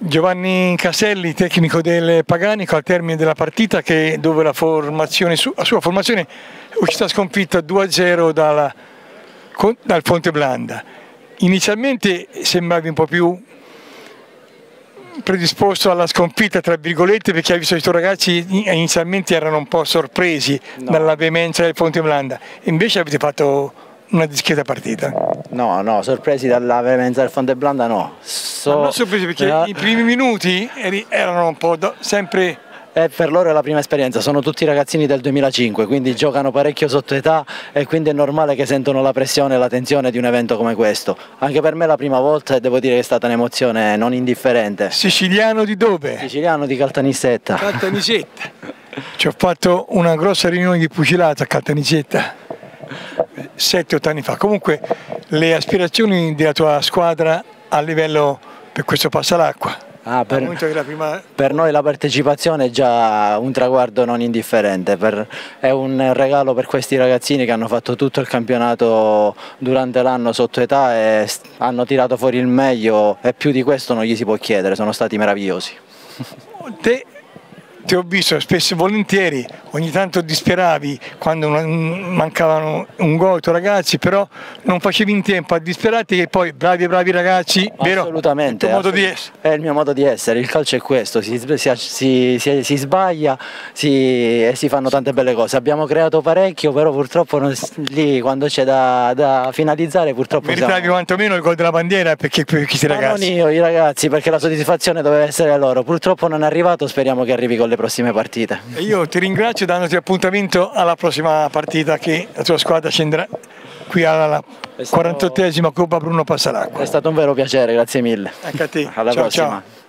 Giovanni Caselli, tecnico del Paganico, al termine della partita che, dove la, formazione, la sua formazione è uscita sconfitta 2-0 dal, dal Fonte Blanda. Inizialmente sembravi un po' più predisposto alla sconfitta, tra virgolette, perché hai visto che i tuoi ragazzi inizialmente erano un po' sorpresi no. dalla veemenza del Fonte Blanda, invece avete fatto una discreta partita. No, no, sorpresi dalla veemenza del Fonte Blanda no. So... non sorpresi perché eh... i primi minuti erano un po' sempre e per loro è la prima esperienza, sono tutti ragazzini del 2005, quindi giocano parecchio sotto età e quindi è normale che sentono la pressione e la tensione di un evento come questo. Anche per me è la prima volta e devo dire che è stata un'emozione non indifferente. Siciliano di dove? Siciliano di Caltanissetta. Caltanissetta. Ci ho fatto una grossa riunione di pugilato a Caltanissetta 7-8 anni fa. Comunque le aspirazioni della tua squadra a livello per questo passa l'acqua? Ah, per, prima... per, noi la partecipazione è già un traguardo non indifferente, per, è un regalo per questi ragazzini che hanno fatto tutto il campionato durante l'anno sotto età e hanno tirato fuori il meglio e più di questo non gli si può chiedere, sono stati meravigliosi. Te ti ho visto spesso e volentieri, ogni tanto disperavi quando mancavano un gol ai tuoi ragazzi, però non facevi in tempo a disperarti e poi bravi e bravi ragazzi, vero? Assolutamente. È il, essere. è il mio modo di essere, il calcio è questo, si, si, si, si sbaglia e si fanno tante belle cose. Abbiamo creato parecchio, però purtroppo non, lì quando c'è da, da, finalizzare purtroppo... Meritavi siamo... quantomeno il gol della bandiera perché questi ragazzi... non io, i ragazzi, perché la soddisfazione doveva essere loro. Purtroppo non è arrivato, speriamo che arrivi con le prossime partite. Io ti ringrazio dandoti appuntamento alla prossima partita che la tua squadra scenderà qui alla 48esima Coppa Bruno Passalacqua. È stato un vero piacere, grazie mille. Anche a te. Alla ciao, prossima. Ciao.